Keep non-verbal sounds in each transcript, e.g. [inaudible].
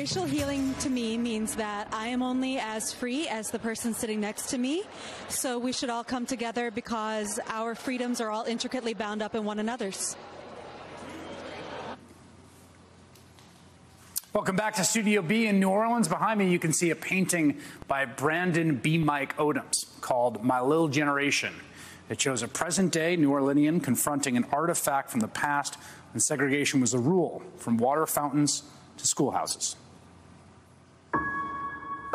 Racial healing to me means that I am only as free as the person sitting next to me. So we should all come together because our freedoms are all intricately bound up in one another's. Welcome back to Studio B in New Orleans. Behind me, you can see a painting by Brandan B. Mike Odums called My Little Generation. It shows a present day New Orleanian confronting an artifact from the past when segregation was a rule, from water fountains to schoolhouses.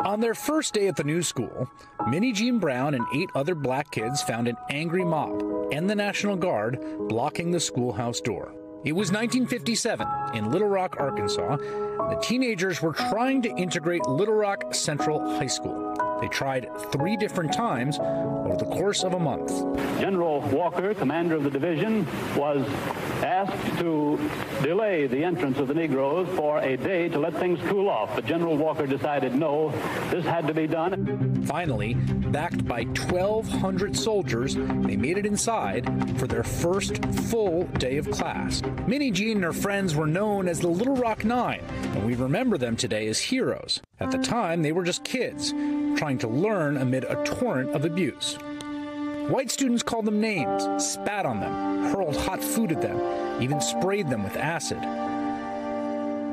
On their first day at the new school, Minnijean Brown and eight other black kids found an angry mob and the National Guard blocking the schoolhouse door. It was 1957 in Little Rock, Arkansas. The teenagers were trying to integrate Little Rock Central High School. They tried three different times over the course of a month. General Walker, commander of the division, was asked to delay the entrance of the Negroes for a day to let things cool off. But General Walker decided no, this had to be done. Finally, backed by 1,200 soldiers, they made it inside for their first full day of class. Minnijean and her friends were known as the Little Rock Nine, and we remember them today as heroes. At the time, they were just kids, trying to learn amid a torrent of abuse. White students called them names, spat on them, hurled hot food at them, even sprayed them with acid.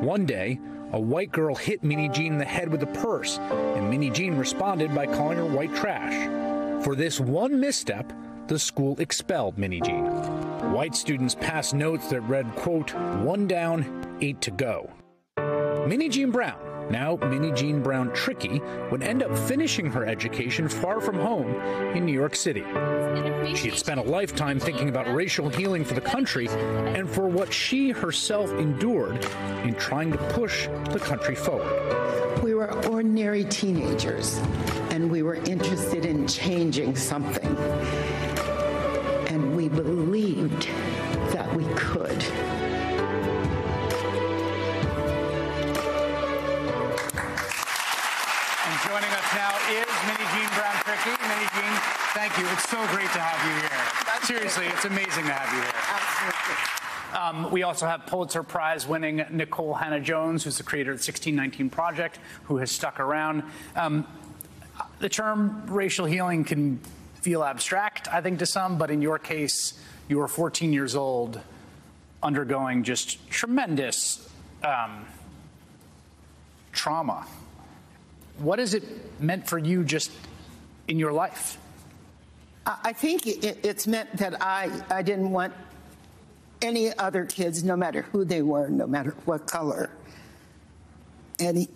One day, a white girl hit Minnijean in the head with a purse, and Minnijean responded by calling her white trash. For this one misstep, the school expelled Minnijean. White students passed notes that read, quote, one down, eight to go. Minnijean Brown, now Minnijean Brown Trickey, would end up finishing her education far from home in New York City. She had spent a lifetime thinking about racial healing for the country and for what she herself endured in trying to push the country forward. We were ordinary teenagers and we were interested in changing something. And we believed that we could. Minnijean Brown Trickey. Minnijean, thank you. It's so great to have you here. Seriously, it's amazing to have you here. Um, we also have Pulitzer Prize winning Nikole Hannah Jones, who's the creator of the 1619 Project, who has stuck around. Um, the term racial healing can feel abstract, I think, to some, but in your case, you were 14 years old, undergoing just tremendous um, trauma. What has it meant for you just in your life? I think it's meant that I, I didn't want any other kids, no matter who they were, no matter what color, any,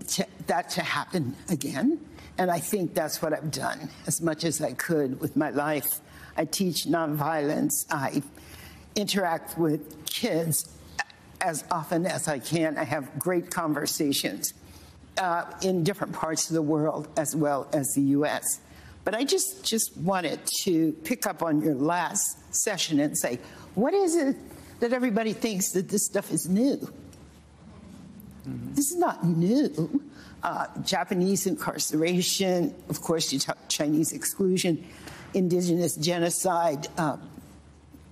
that to happen again. And I think that's what I've done as much as I could with my life. I teach nonviolence. I interact with kids as often as I can. I have great conversations uh, in different parts of the world as well as the U.S. But I just, just wanted to pick up on your last session and say, what is it that everybody thinks that this stuff is new? This is not new. Uh, Japanese incarceration, of course, you talk Chinese exclusion, indigenous genocide, uh,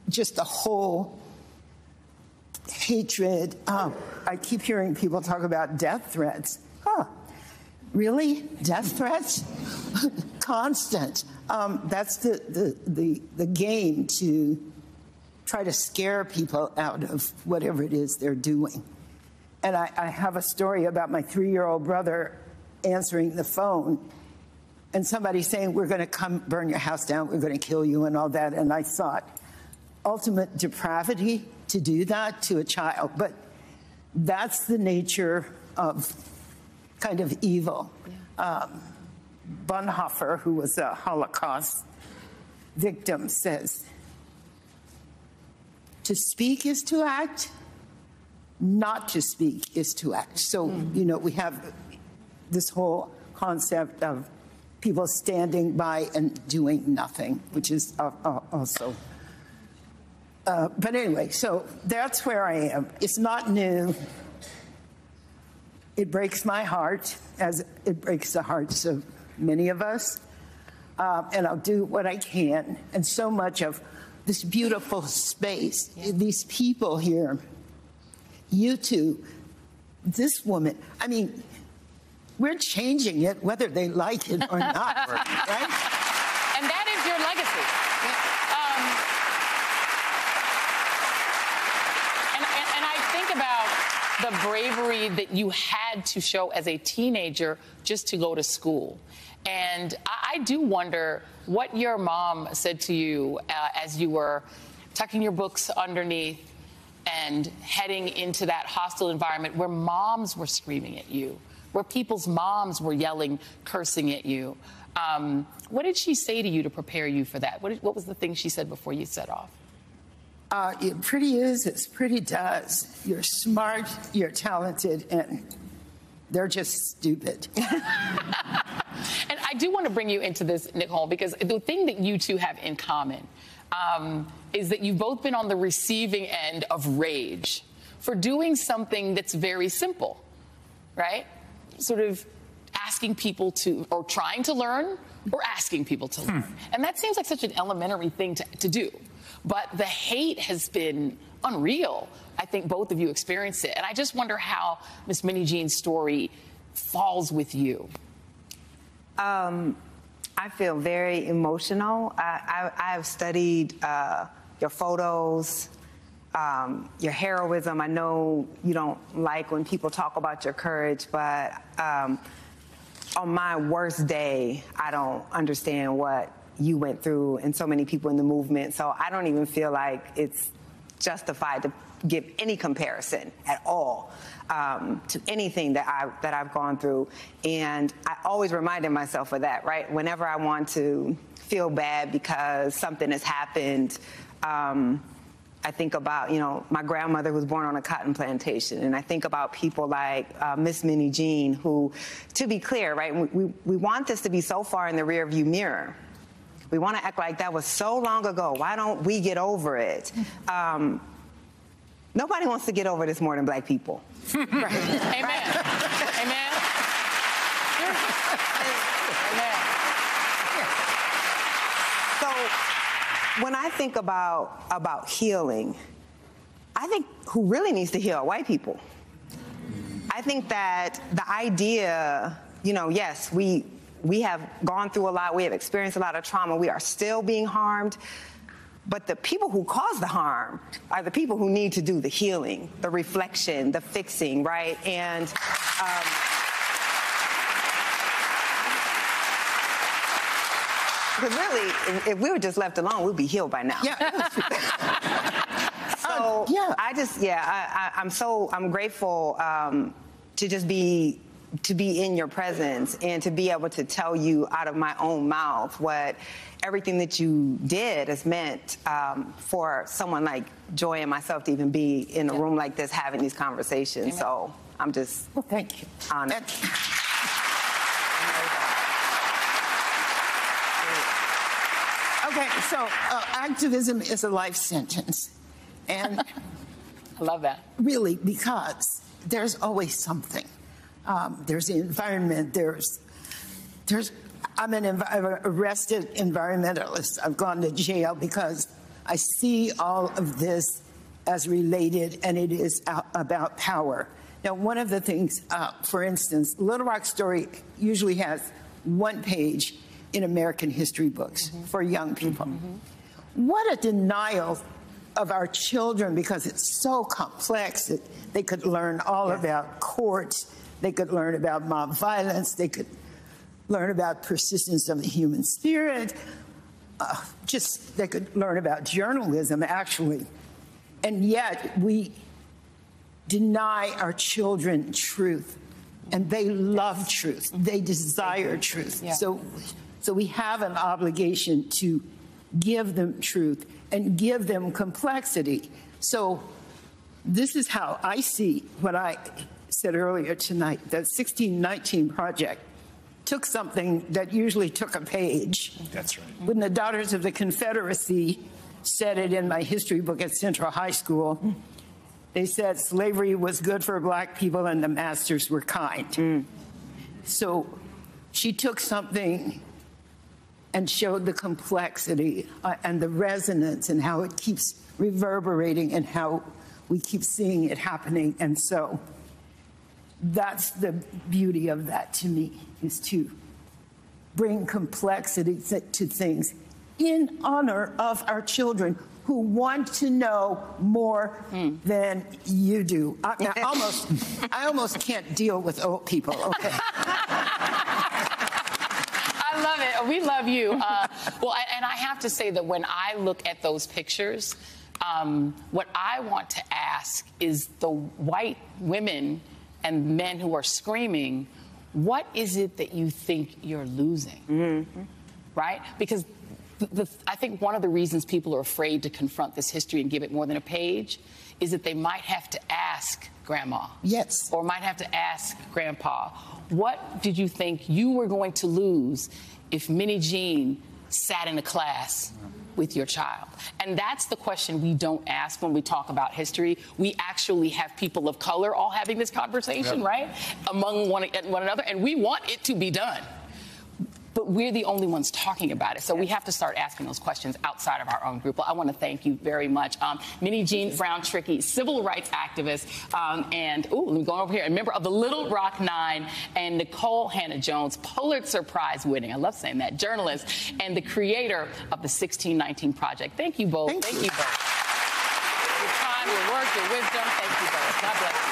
just the whole hatred. Um, I keep hearing people talk about death threats. Huh. Really? Death threats? [laughs] Constant. Um, that's the, the, the, the game to try to scare people out of whatever it is they're doing. And I, I have a story about my three year old brother answering the phone and somebody saying, We're going to come burn your house down, we're going to kill you, and all that. And I thought, ultimate depravity to do that to a child. But that's the nature of kind of evil. Um, Bonhoeffer, who was a Holocaust victim, says, To speak is to act, not to speak is to act. So, you know, we have this whole concept of people standing by and doing nothing, which is uh, uh, also. Uh, but anyway, so that's where I am. It's not new. It breaks my heart, as it breaks the hearts of many of us. Uh, and I'll do what I can. And so much of this beautiful space, these people here, you two, this woman, I mean, we're changing it whether they like it or not, [laughs] right? And that is your legacy. Um, and, and, and I think about the bravery that you had to show as a teenager just to go to school. And I, I do wonder what your mom said to you uh, as you were tucking your books underneath and heading into that hostile environment where moms were screaming at you, where people's moms were yelling, cursing at you. Um, what did she say to you to prepare you for that? What, did, what was the thing she said before you set off? Uh, it pretty is, it's pretty does. You're smart, you're talented, and they're just stupid. [laughs] and I do want to bring you into this, Nikole, because the thing that you two have in common um, is that you've both been on the receiving end of rage for doing something that's very simple, right? Sort of asking people to, or trying to learn, or asking people to learn. Hmm. And that seems like such an elementary thing to, to do. But the hate has been unreal. I think both of you experienced it. And I just wonder how Miss Minnijean's story falls with you. Um, I feel very emotional. I, I, have studied uh, your photos, um, your heroism. I know you don't like when people talk about your courage, but um, on my worst day, I don't understand what you went through and so many people in the movement. So I don't even feel like it's justified to give any comparison at all um, to anything that I that I've gone through. And I always reminded myself of that. Right, whenever I want to feel bad because something has happened. Um, I think about, you know, my grandmother was born on a cotton plantation, and I think about people like uh, Miss Minnijean, who, to be clear, right, we, we want this to be so far in the rearview mirror. We want to act like that was so long ago. Why don't we get over it? [laughs] Um, nobody wants to get over this more than black people. right. Amen. Amen. Amen. [laughs] So when I think about about healing, I think who really needs to heal are white people. I think that the idea, you know, yes, we we have gone through a lot, we have experienced a lot of trauma, we are still being harmed. But the people who cause the harm are the people who need to do the healing, the reflection, the fixing, right? And um, Because really, if, if, we were just left alone, we'd be healed by now. Yeah. [laughs] [laughs] so yeah, I just yeah, I, am so I'm grateful um, to just be to be in your presence and to be able to tell you out of my own mouth what everything that you did has meant um, for someone like Joy and myself to even be in a yeah. room like this having these conversations. Amen. So I'm just well, thank you. Honored. [laughs] Okay, so uh, activism is a life sentence. And [laughs] I love that. Really, because there's always something. Um, there's the environment, there's, there's, I'm an env- arrested environmentalist. I've gone to jail because I see all of this as related, and it is about power. Now, one of the things, uh, for instance, Little Rock Story usually has one page in American history books mm-hmm. for young people. Mm-hmm. What a denial of our children because it's so complex that they could learn all yes. about courts, they could learn about mob violence, they could learn about persistence of the human spirit, uh, just they could learn about journalism actually. And yet we deny our children truth. And they love truth. They desire truth. Yeah. So so we have an obligation to give them truth and give them complexity. So this is how I see what I said earlier tonight. The 1619 project took something that usually took a page. That's right. When the Daughters of the Confederacy said it in my history book at Central High School, they said slavery was good for black people and the masters were kind. Mm. So she took something and showed the complexity uh, and the resonance and how it keeps reverberating and how we keep seeing it happening. And so that's the beauty of that to me is to bring complexity to things in honor of our children who want to know more mm. than you do. I, I [laughs] almost, I almost can't deal with old people. Okay. [laughs] I. [laughs] We love you. Uh, well, and I have to say that when I look at those pictures, um, what I want to ask is the white women and men who are screaming, what is it that you think you're losing? Mm-hmm. Right? Because the, I think one of the reasons people are afraid to confront this history and give it more than a page is that they might have to ask grandma. Yes. Or might have to ask grandpa, what did you think you were going to lose if Minnijean sat in a class with your child? And that's the question we don't ask when we talk about history. We actually have people of color all having this conversation, yep. right? Among one, one another, and we want it to be done but we're the only ones talking about it. So we have to start asking those questions outside of our own group. Well, I want to thank you very much. Um, Minnijean Brown Trickey, civil rights activist, um, and, ooh, let me go over here, a member of the Little Rock Nine, and Nikole Hannah-Jones, Pulitzer Prize winning, I love saying that, journalist, and the creator of the 1619 Project. Thank you both. Thank, thank you. you both. Your time, your work, your wisdom. Thank you both. God bless you.